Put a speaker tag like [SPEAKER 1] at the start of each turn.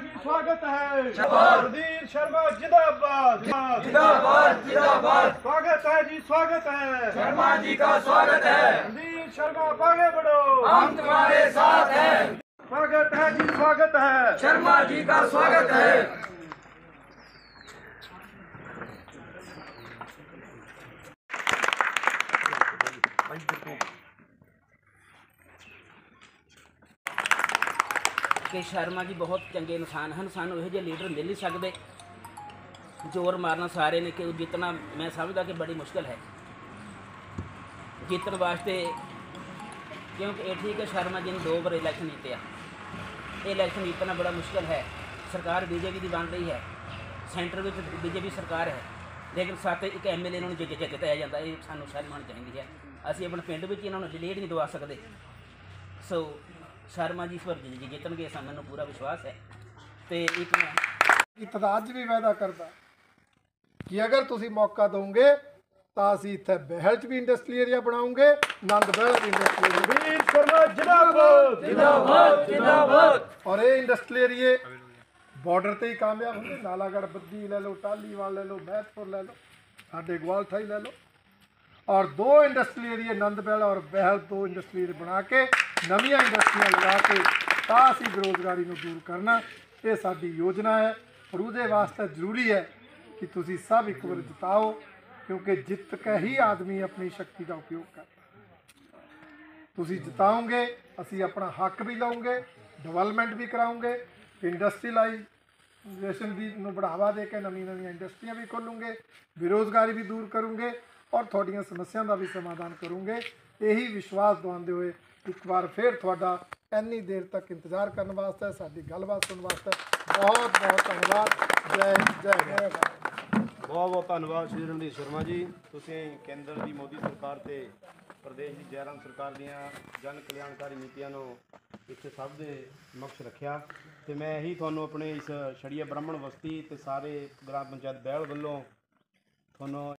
[SPEAKER 1] भी स्वागत है। प्रदीप शर्मा जिंदाबाद।
[SPEAKER 2] जिंदाबाद जिंदाबाद।
[SPEAKER 1] स्वागत है जी स्वागत है।
[SPEAKER 2] शर्मा जी का स्वागत है।
[SPEAKER 1] प्रदीप शर्मा आगे बढ़ो।
[SPEAKER 2] हम तुम्हारे साथ हैं।
[SPEAKER 1] स्वागत है जी स्वागत है।
[SPEAKER 2] शर्मा जी का स्वागत है। Thank you.
[SPEAKER 3] ਕਿ ਸ਼ਰਮਾ ਜੀ ਬਹੁਤ ਚੰਗੇ ਇਨਸਾਨ ਹਨ, ਸਾਨੂੰ ਇਹੋ ਜਿਹੇ ਲੀਡਰ ਮਿਲ ਨਹੀਂ ਸਕਦੇ। ਜ਼ੋਰ ਮਾਰਨਾ ਸਾਰੇ ਨੇ ਕਿ ਉਹ ਜਿੱਤਣਾ ਮੈਂ ਸਮਝਦਾ ਕਿ ਬੜੀ ਮੁਸ਼ਕਲ ਹੈ। ਜਿੱਤਣ ਵਾਸਤੇ ਕਿਉਂਕਿ ਇਹ ਠੀਕ ਹੈ ਸ਼ਰਮਾ ਜੀ ਨੇ ਦੋ ਵਾਰ ਇਲੈਕਸ਼ਨ ਜਿੱਤਿਆ ਇਹ ਇਲੈਕਸ਼ਨ ਜਿੱਤਣਾ ਬੜਾ ਮੁਸ਼ਕਲ ਹੈ। ਸਰਕਾਰ ਬੀਜੇਪੀ ਦੀ ਬਣ ਰਹੀ ਹੈ। ਸੈਂਟਰ ਵਿੱਚ ਬੀਜੇਪੀ ਸਰਕਾਰ ਹੈ। ਲੇਕਿਨ ਸਾਤੇ ਇੱਕ ਐਮਐਲਏ ਨੂੰ ਜਿੱਤ ਜਿੱਤ ਜਾਂਦਾ, ਇਹ ਸਾਨੂੰ ਸ਼ਰਮ ਆਉਣੀ ਚਾਹੀਦੀ ਹੈ। ਅਸੀਂ ਆਪਣੇ ਪਿੰਡ ਵਿੱਚ ਇਹਨਾਂ ਨੂੰ ਡਿਲੀਟ ਨਹੀਂ ਦਵਾ ਸਕਦੇ। ਸੋ ਸ਼ਰਮਾ ਜੀ ਸਵਰਗ ਜੀ ਜਿੱਤਣਗੇ ਐਸਾ ਮੈਨੂੰ ਪੂਰਾ ਵਿਸ਼ਵਾਸ ਹੈ। ਤੇ ਇੱਕ ਮੈਂ
[SPEAKER 4] ਇਤਦਾਦ ਵੀ ਵਾਅਦਾ ਕਰਦਾ ਕਿ ਅਗਰ ਤੁਸੀਂ ਮੌਕਾ ਦੋਗੇ ਤਾਂ ਅਸੀਂ ਇੱਥੇ ਬਹਿਲ ਚ ਵੀ ਇੰਡਸਟਰੀ ਏਰੀਆ ਬਣਾਉਂਗੇ ਨੰਦ ਬਹਿਲ ਵੀ ਇੰਡਸਟਰੀ ਏਰੀਆ
[SPEAKER 1] ਵੀਰ ਸ਼ਰਮਾ ਜਿੰਦਾਬਾਦ!
[SPEAKER 2] ਜਿੰਦਾਬਾਦ ਜਿੰਦਾਬਾਦ!
[SPEAKER 4] ਔਰ ਇਹ ਇੰਡਸਟਰੀ ਏਰੀਏ ਬਾਰਡਰ ਤੇ ਹੀ ਕਾਮਯਾਬ ਹੁੰਦੇ ਨਾਲਾਗੜ ਬੱਦੀ ਲੈ ਲਓ ਟਾਲੀਵਾਲ ਲੈ ਲਓ ਮਹਿਤਪੁਰ ਲੈ ਲਓ ਸਾਡੇ ਗਵਾਲਥਾਈ ਲੈ ਲਓ। ਔਰ ਦੋ ਇੰਡਸਟਰੀ ਏਰੀਏ ਨੰਦ ਬਹਿਲ ਔਰ ਬਹਿਲ ਦੋ ਇੰਡਸਟਰੀ ਏਰੀਏ ਬਣਾ ਕੇ ਨਵੀਆਂ ਇੰਡਸਟਰੀਆਂ ਲਗਾ ਕੇ ਤਾਂ ਅਸੀਂ ਬੇਰੁਜ਼ਗਾਰੀ ਨੂੰ ਦੂਰ ਕਰਨਾ, ਇਹ ਸਾਡੀ ਯੋਜਨਾ ਹੈ। ਔਰ ਉਹਦੇ ਵਾਸਤੇ ਜ਼ਰੂਰੀ ਹੈ ਕਿ ਤੁਸੀਂ ਸਭ ਇੱਕ ਵਾਰ ਜਿਤਾਓ, ਕਿਉਂਕਿ ਜਿੱਤ ਕੇ ਹੀ ਆਦਮੀ ਆਪਣੀ ਸ਼ਕਤੀ ਦਾ ਉਪਯੋਗ ਕਰਦਾ ਤੁਸੀਂ ਜਿਤਾਓਗੇ, ਅਸੀਂ ਆਪਣਾ ਹੱਕ ਵੀ ਲਵਾਂਗੇ ਡਿਵੈਲਪਮੈਂਟ ਵੀ ਕਰਾਉਂਗੇ ਇੰਡਸਟਰੀਲਾਈਜੇਸ਼ਨ ਦੀ ਨੂੰ ਬੜਾਵਾ ਦੇ ਕੇ ਨਵੀਂ ਨਵੀਆਂ ਇੰਡਸਟਰੀਆਂ ਵੀ ਖੋਲੂਗੇ, ਬੇਰੋਜ਼ਗਾਰੀ ਵੀ ਦੂਰ ਕਰੂੰਗੇ ਔਰ ਤੁਹਾਡੀਆਂ ਸਮੱਸਿਆਵਾਂ ਦਾ ਵੀ ਸਮਾਧਾਨ ਕਰੂੰਗੇ। ਇਹੀ ਵਿਸ਼ਵਾਸ ਦਿਵਾਉਂਦੇ ਹੋਏ ਇੱਕ ਵਾਰ ਫਿਰ ਤੁਹਾਡਾ ਇੰਨੀ ਦੇਰ ਤੱਕ ਇੰਤਜ਼ਾਰ ਕਰਨ ਵਾਸਤੇ ਸਾਡੀ ਗੱਲਬਾਤ ਸੁਣਨ ਵਾਸਤੇ ਬਹੁਤ ਬਹੁਤ ਧੰਨਵਾਦ। ਜੈ ਹਿੰਦ, ਜੈ
[SPEAKER 5] ਬਹੁਤ ਬਹੁਤ ਧੰਨਵਾਦ ਸ਼੍ਰੀ ਰਣਦੀਪ ਸ਼ਰਮਾ ਜੀ। ਤੁਸੀਂ ਕੇਂਦਰ ਦੀ ਮੋਦੀ ਸਰਕਾਰ ਤੇ ਪ੍ਰਦੇਸ਼ ਦੀ ਜੈਰਾਮ ਸਰਕਾਰ ਦੀਆਂ ਜਨ ਕਲਿਆਣਕਾਰੀ ਨੀਤੀਆਂ ਨੂੰ ਇੱਥੇ ਸਭ ਦੇ ਮਕਸ ਰੱਖਿਆ। ਤੇ ਮੈਂ ਇਹੀ ਤੁਹਾਨੂੰ ਆਪਣੇ ਇਸ ਛੜੀਆ ਬ੍ਰਾਹਮਣ ਬਸਤੀ ਤੇ ਸਾਰੇ ਗ੍ਰਾਮ ਪੰਚਾਇਤ ਬਹਿਲ ਵੱਲੋਂ ਤੁਹਾਨੂੰ